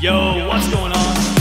Yo, what's going on?